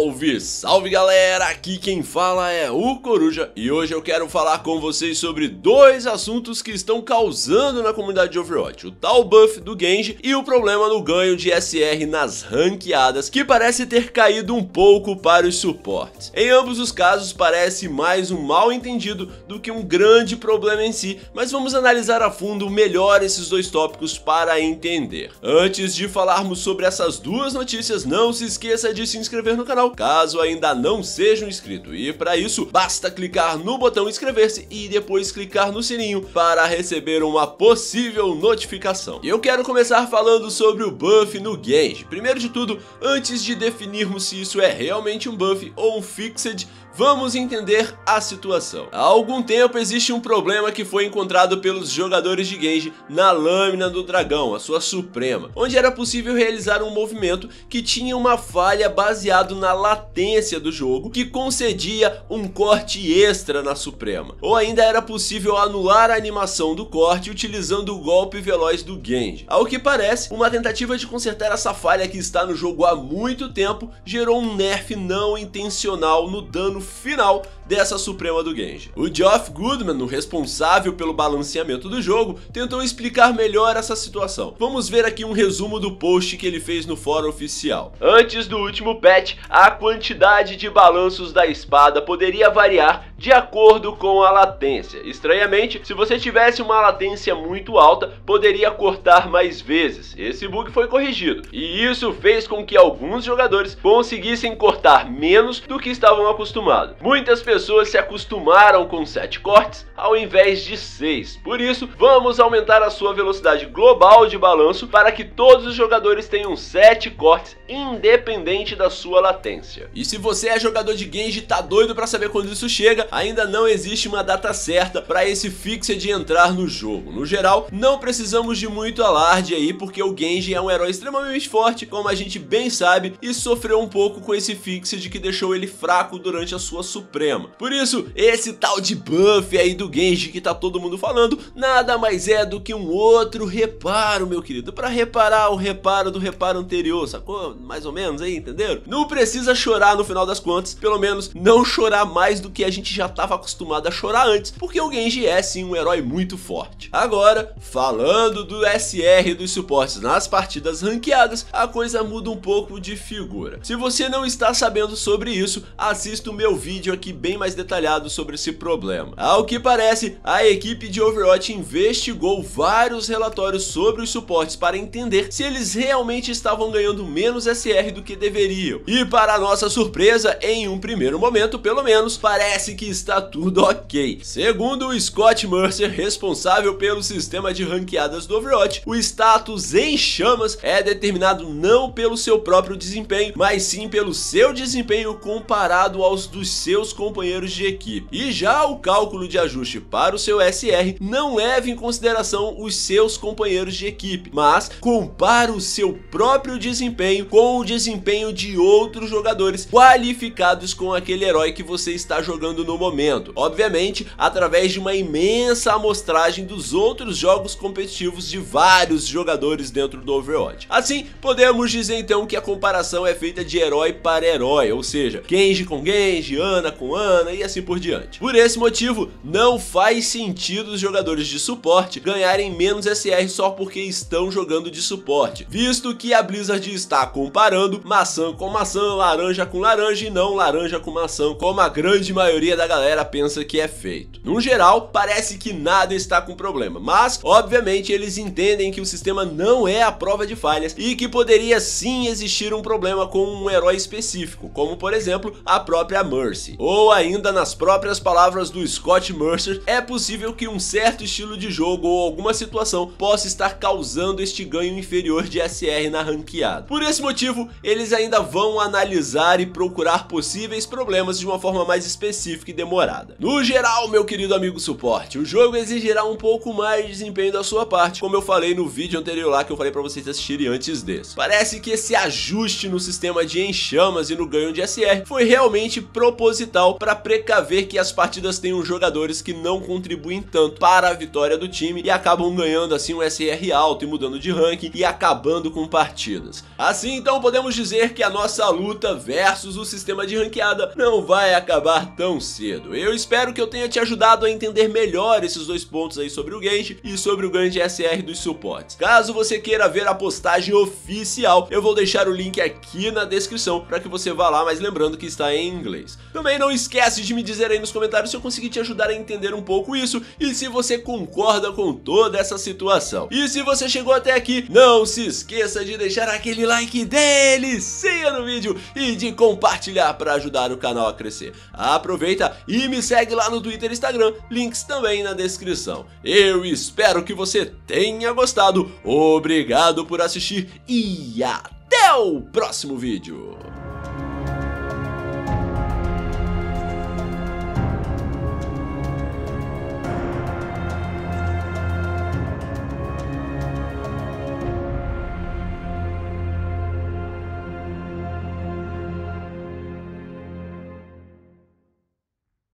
Salve, salve galera! Aqui quem fala é o Coruja e hoje eu quero falar com vocês sobre dois assuntos que estão causando na comunidade de Overwatch: o tal buff do Genji e o problema no ganho de SR nas ranqueadas, que parece ter caído um pouco para os suportes. Em ambos os casos, parece mais um mal entendido do que um grande problema em si, mas vamos analisar a fundo melhor esses dois tópicos para entender. Antes de falarmos sobre essas duas notícias, não se esqueça de se inscrever no canal caso ainda não seja um inscrito. E para isso, basta clicar no botão inscrever-se e depois clicar no sininho para receber uma possível notificação. E eu quero começar falando sobre o buff no Genji. Primeiro de tudo, antes de definirmos se isso é realmente um buff ou um fixed, Vamos entender a situação. Há algum tempo existe um problema que foi encontrado pelos jogadores de Genji na lâmina do dragão, a sua suprema, onde era possível realizar um movimento que tinha uma falha baseado na latência do jogo, que concedia um corte extra na suprema, ou ainda era possível anular a animação do corte utilizando o golpe veloz do Genji. Ao que parece, uma tentativa de consertar essa falha que está no jogo há muito tempo gerou um nerf não intencional no dano final dessa Suprema do Genji. O Geoff Goodman, o responsável pelo balanceamento do jogo, tentou explicar melhor essa situação. Vamos ver aqui um resumo do post que ele fez no fórum oficial. Antes do último patch, a quantidade de balanços da espada poderia variar de acordo com a latência. Estranhamente, se você tivesse uma latência muito alta, poderia cortar mais vezes. Esse bug foi corrigido, e isso fez com que alguns jogadores conseguissem cortar menos do que estavam acostumados. Muitas pessoas se acostumaram com 7 cortes ao invés de 6. Por isso, vamos aumentar a sua velocidade global de balanço para que todos os jogadores tenham 7 cortes independente da sua latência. E se você é jogador de Genji e tá doido para saber quando isso chega, ainda não existe uma data certa para esse fixed entrar no jogo. No geral, não precisamos de muito alarde aí, porque o Genji é um herói extremamente forte, como a gente bem sabe, e sofreu um pouco com esse fixed que deixou ele fraco durante a sua suprema. Por isso, esse tal de buff aí do Genji que tá todo mundo falando, nada mais é do que um outro reparo, meu querido, para reparar o reparo do reparo anterior, sacou? Mais ou menos aí, entenderam? Não precisa chorar no final das contas, pelo menos não chorar mais do que a gente já estava acostumado a chorar antes, porque o Genji é sim um herói muito forte. Agora, falando do SR dos suportes nas partidas ranqueadas, a coisa muda um pouco de figura. Se você não está sabendo sobre isso, assista o meu vídeo aqui bem mais detalhado sobre esse problema. Ao que parece, a equipe de Overwatch investigou vários relatórios sobre os suportes para entender se eles realmente estavam ganhando menos SR do que deveriam. E para nossa surpresa, em um primeiro momento pelo menos, parece que está tudo ok. Segundo o Scott Mercer, responsável pelo sistema de ranqueadas do Overwatch, o status em chamas é determinado não pelo seu próprio desempenho, mas sim pelo seu desempenho comparado aos dos seus companheiros companheiros de equipe. E já o cálculo de ajuste para o seu SR não leva em consideração os seus companheiros de equipe, mas compara o seu próprio desempenho com o desempenho de outros jogadores qualificados com aquele herói que você está jogando no momento. Obviamente, através de uma imensa amostragem dos outros jogos competitivos de vários jogadores dentro do Overwatch. Assim, podemos dizer então que a comparação é feita de herói para herói, ou seja, Genji com Genji, Ana com Ana, e assim por diante. Por esse motivo, não faz sentido os jogadores de suporte ganharem menos SR só porque estão jogando de suporte, visto que a Blizzard está comparando maçã com maçã, laranja com laranja e não laranja com maçã, como a grande maioria da galera pensa que é feito. No geral, parece que nada está com problema, mas obviamente eles entendem que o sistema não é a prova de falhas e que poderia sim existir um problema com um herói específico, como por exemplo a própria Mercy, ou ainda nas próprias palavras do Scott Mercer, é possível que um certo estilo de jogo ou alguma situação possa estar causando este ganho inferior de SR na ranqueada. Por esse motivo, eles ainda vão analisar e procurar possíveis problemas de uma forma mais específica e demorada. No geral, meu querido amigo suporte, o jogo exigirá um pouco mais de desempenho da sua parte, como eu falei no vídeo anterior lá que eu falei para vocês assistirem antes desse. Parece que esse ajuste no sistema de enxamas e no ganho de SR foi realmente problemático proposital para precaver que as partidas tenham jogadores que não contribuem tanto para a vitória do time e acabam ganhando assim um SR alto e mudando de ranking e acabando com partidas. Assim, então podemos dizer que a nossa luta versus o sistema de ranqueada não vai acabar tão cedo. Eu espero que eu tenha te ajudado a entender melhor esses dois pontos aí sobre o Gage e sobre o ganho de SR dos suportes. Caso você queira ver a postagem oficial, eu vou deixar o link aqui na descrição para que você vá lá, mas lembrando que está em inglês. Também não esquece de me dizer aí nos comentários se eu consegui te ajudar a entender um pouco isso e se você concorda com toda essa situação. E se você chegou até aqui, não se esqueça de deixar aquele like delicinha no vídeo e de compartilhar para ajudar o canal a crescer. Aproveita e me segue lá no Twitter e Instagram, links também na descrição. Eu espero que você tenha gostado, obrigado por assistir e até o próximo vídeo!